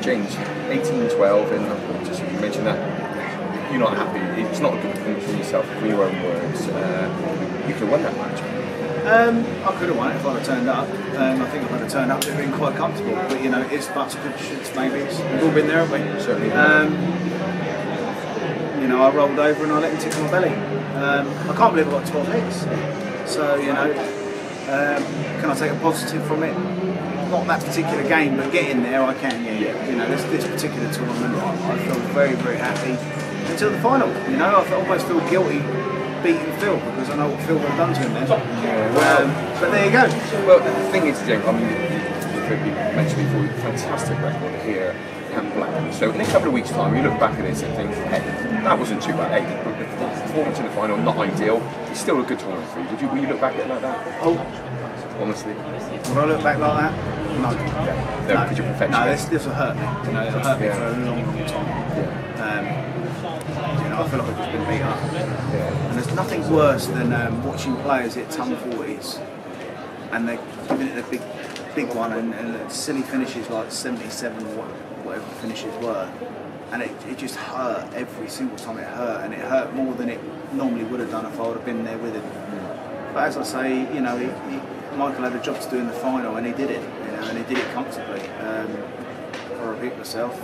James, 18-12, and just you mentioned that you're not happy. It's not a good thing for yourself, for your own words. Uh, you could have won that match. Um, I could have won it if I'd have turned up. Um, I think if I'd have turned up, it'd been quite comfortable. But you know, it's buts, good shits, maybe. We've all been there, haven't we? Certainly. Um, you know, I rolled over and I let him tickle my belly. Um, I can't believe I got 12 hits. So you know, um, can I take a positive from it? Not that particular game, but getting there, I can. Yeah. Yeah. You know, this, this particular tournament, I, I feel very, very happy until the final. You know, I almost feel guilty beating Phil because I know what Phil would have done to him then. Um, but there you go. Well, the thing is, James, I mean, you mentioned before, fantastic record here at Blackpool. So in a couple of weeks' time, you look back at this and think, hey, that wasn't too bad. Hey, the performance in the final, not ideal. It's still a good tournament for you. Did you, will you look back at it like that? Oh, Honestly? would I look back like that? No. No, because you're No, this, this will hurt me. You know, it'll hurt me Yeah. for a long, long time. Yeah. Um, you know, I feel like I've just been beat up. Yeah. And there's nothing worse than um, watching players hit ton 40s and they're giving it a big, big one and, and silly finishes like 77 or whatever finishes were. And it, it just hurt every single time it hurt, and it hurt more than it normally would have done if I would have been there with him. But as I say, you know, he, he, Michael had a job to do in the final, and he did it. You know, and he did it comfortably. Um, I repeat myself.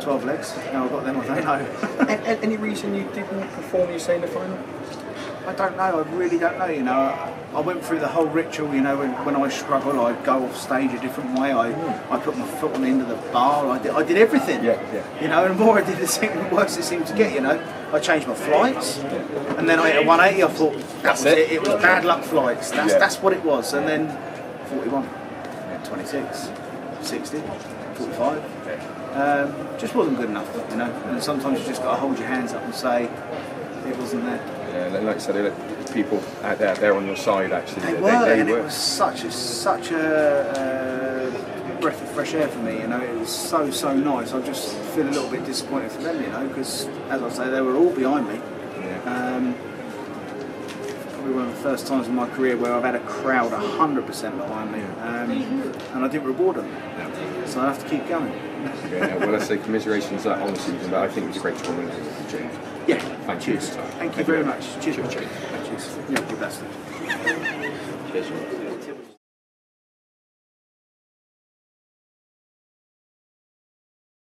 12 legs. How I've got them, I don't know. A- a- Any reason you didn't perform, you say, in the final? I don't know. I really don't know. You know, I, I went through the whole ritual. You know, when, when I struggle, I go off stage a different way. I, I put my foot on the end of the bar. I did, I did everything. Yeah, yeah. You know, and the more I did, the se- the worse it seemed to get. You know, I changed my flights, yeah. and then I hit a 180. I thought that That's was it. it. It was bad luck flights. That's Yeah. that's what it was. And then 41, 26, 60, 45. Um, just wasn't good enough. You know, and sometimes you just got to hold your hands up and say it wasn't there. Yeah, like- I said, people out there, they're on your side actually. They They- were, they and were. it was such a such a uh, breath of fresh air for me. You know, it was so so nice. I just feel a little bit disappointed for them, you know, because as I say, they were all behind me. Yeah. Um, probably one of the first times in my career where I've had a crowd 100% behind me, um, and I didn't reward them. So I have to keep going. Yeah, well, let's say commiserations on the season, but I think it was a great tournament. Yeah, Thank you. cheers. Thank you very much. Cheers. Cheers. Cheers. Yeah, good bastard. Cheers.